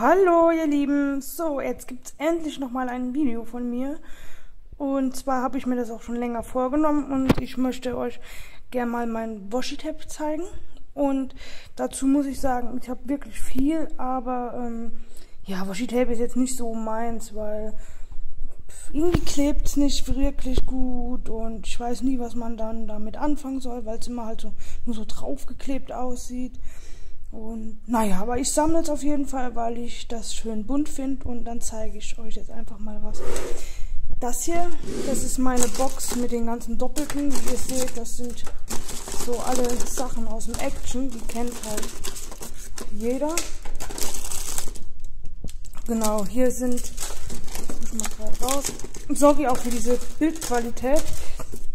Hallo ihr Lieben, so jetzt gibt es endlich nochmal ein Video von mir. Und zwar habe ich mir das auch schon länger vorgenommen und ich möchte euch gerne mal mein Washi-Tab zeigen. Und dazu muss ich sagen, ich habe wirklich viel, aber ähm, ja, Washi-Tape ist jetzt nicht so meins, weil irgendwie klebt es nicht wirklich gut und ich weiß nie, was man dann damit anfangen soll, weil es immer halt so nur so draufgeklebt aussieht. Und naja, aber ich sammle es auf jeden Fall, weil ich das schön bunt finde und dann zeige ich euch jetzt einfach mal was. Das hier, das ist meine Box mit den ganzen Doppelten. Wie ihr seht, das sind so alle Sachen aus dem Action, die kennt halt jeder. Genau, hier sind, ich mal gerade raus. Sorry auch für diese Bildqualität.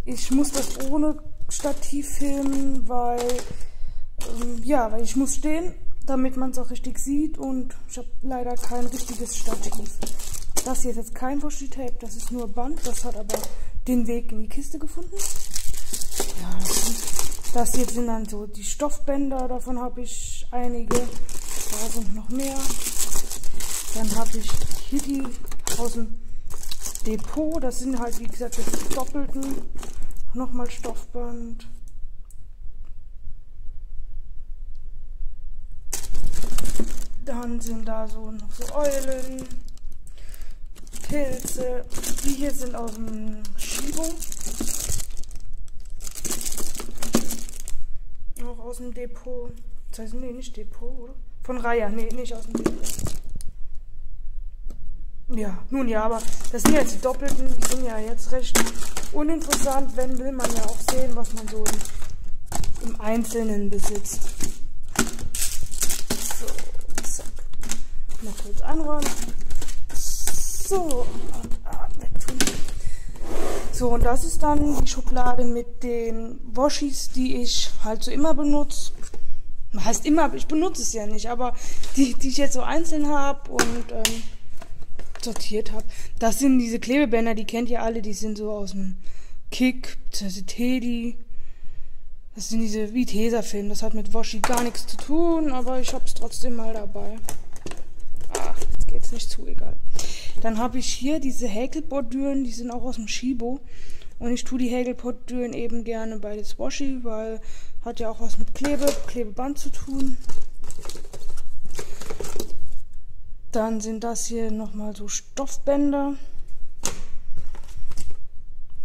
Ich muss das ohne Stativ filmen, weil ähm, ja, weil ich muss stehen, damit man es auch richtig sieht und ich habe leider kein richtiges Stativ. Das hier ist jetzt kein Washi-Tape, das ist nur Band, das hat aber den Weg in die Kiste gefunden. Ja, das hier sind dann so die Stoffbänder, davon habe ich einige, da sind noch mehr. Dann habe ich hier die aus dem Depot, das sind halt wie gesagt die doppelten, nochmal Stoffband. Dann sind da so noch so Eulen, Pilze. Die hier sind aus dem Schibo. Auch aus dem Depot. Das heißt, nee, nicht Depot, oder? Von Raya, nee, nicht aus dem Depot. Ja, nun ja, aber das sind jetzt die Doppelten, die sind ja jetzt recht uninteressant, wenn will man ja auch sehen, was man so im Einzelnen besitzt. Noch kurz anräumen. So. So, und das ist dann die Schublade mit den Washis, die ich halt so immer benutze. Heißt immer, ich benutze es ja nicht, aber die, die ich jetzt so einzeln habe und ähm, sortiert habe. Das sind diese Klebebänder, die kennt ihr alle, die sind so aus dem Kick, ist Teddy. Das sind diese wie Tesafilm, das hat mit Washi gar nichts zu tun, aber ich habe es trotzdem mal dabei jetzt nicht zu, egal. Dann habe ich hier diese Häkelbordüren, die sind auch aus dem Shibo. Und ich tue die Häkelbordüren eben gerne bei des Washi, weil hat ja auch was mit Klebe, Klebeband zu tun. Dann sind das hier nochmal so Stoffbänder.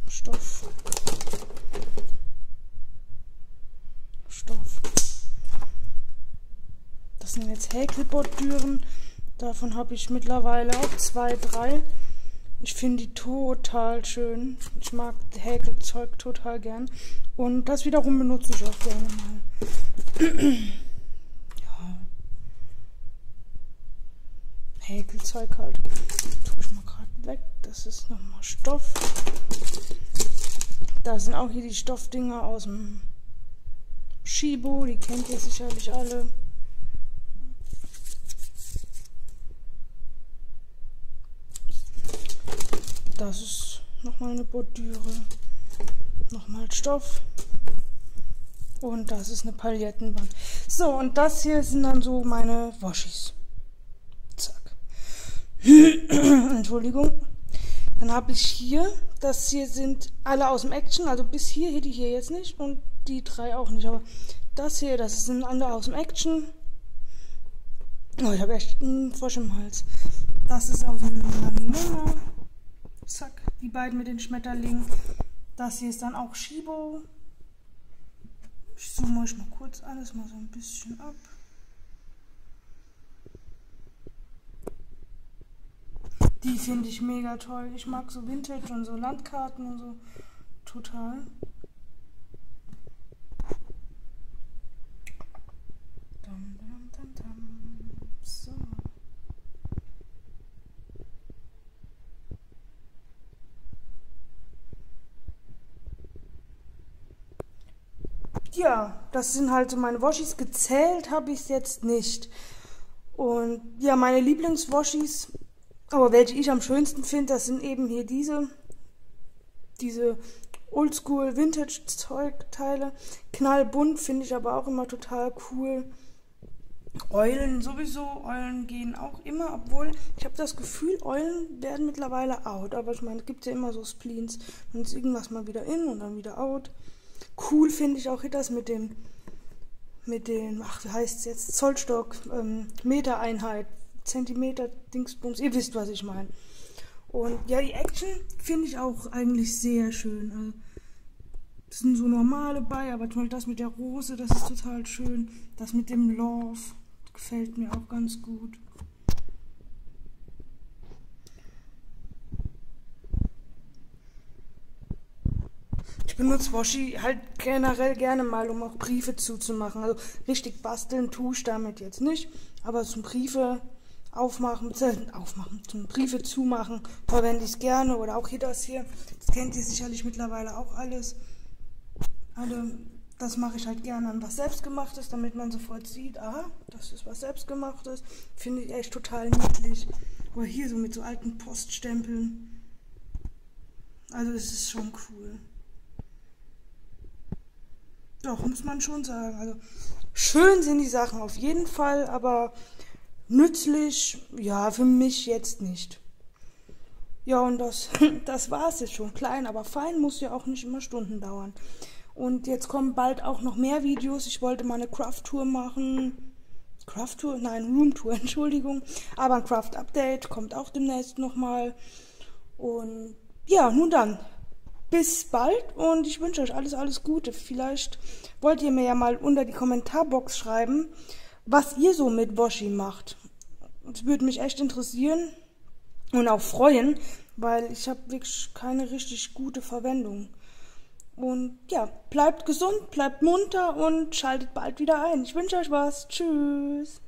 Stoff. Stoff. Das sind jetzt Häkelbordüren. Davon habe ich mittlerweile auch zwei, drei. Ich finde die total schön. Ich mag Häkelzeug total gern. Und das wiederum benutze ich auch gerne mal. ja. Häkelzeug halt. Tue ich mal gerade weg. Das ist nochmal Stoff. Da sind auch hier die Stoffdinger aus dem Shibo. Die kennt ihr sicherlich alle. Das ist nochmal eine Bordüre. Nochmal Stoff. Und das ist eine Palettenwand. So, und das hier sind dann so meine Waschis. Zack. Entschuldigung. Dann habe ich hier, das hier sind alle aus dem Action, also bis hier, hier die hier jetzt nicht und die drei auch nicht. Aber das hier, das sind alle aus dem Action. Oh, ich habe echt einen Frosch im Hals. Das ist aus dem Nummer. Zack, die beiden mit den Schmetterlingen. Das hier ist dann auch Shibo. Ich zoome euch mal kurz alles mal so ein bisschen ab. Die finde ich mega toll. Ich mag so Vintage und so Landkarten und so total. Ja, das sind halt so meine Washis. Gezählt habe ich es jetzt nicht. Und ja, meine Lieblingswashis, aber welche ich am schönsten finde, das sind eben hier diese. Diese Oldschool Vintage Zeugteile. Knallbunt finde ich aber auch immer total cool. Eulen sowieso, Eulen gehen auch immer, obwohl ich habe das Gefühl, Eulen werden mittlerweile out. Aber ich meine, es gibt ja immer so Spleens. Dann ist irgendwas mal wieder in und dann wieder out. Cool finde ich auch das mit dem, mit dem, ach, wie heißt es jetzt, Zollstock, ähm, Metereinheit, Zentimeter, Dingsbums, ihr wisst, was ich meine. Und ja, die Action finde ich auch eigentlich sehr schön. Also, das sind so normale bei, aber zum Beispiel das mit der Rose, das ist total schön. Das mit dem Love gefällt mir auch ganz gut. Benutze Washi halt generell gerne mal, um auch Briefe zuzumachen. Also richtig basteln tue ich damit jetzt nicht, aber zum Briefe aufmachen, aufmachen, zum Briefe zumachen, verwende ich es gerne. Oder auch hier das hier, das kennt ihr sicherlich mittlerweile auch alles. Also, das mache ich halt gerne an was Selbstgemachtes, damit man sofort sieht, aha, das ist was Selbstgemachtes. Finde ich echt total niedlich. Oder hier so mit so alten Poststempeln. Also, es ist schon cool. Doch, muss man schon sagen. Also, schön sind die Sachen auf jeden Fall, aber Nützlich, ja, für mich jetzt nicht. Ja, und das, das war es jetzt schon. Klein, aber fein muss ja auch nicht immer Stunden dauern. Und jetzt kommen bald auch noch mehr Videos. Ich wollte mal eine Craft-Tour machen. Craft-Tour? Nein, Room-Tour, Entschuldigung. Aber ein Craft-Update kommt auch demnächst nochmal. Und ja, nun dann. Bis bald und ich wünsche euch alles, alles Gute. Vielleicht wollt ihr mir ja mal unter die Kommentarbox schreiben, was ihr so mit Washi macht. Das würde mich echt interessieren und auch freuen, weil ich habe wirklich keine richtig gute Verwendung. Und ja, bleibt gesund, bleibt munter und schaltet bald wieder ein. Ich wünsche euch was. Tschüss.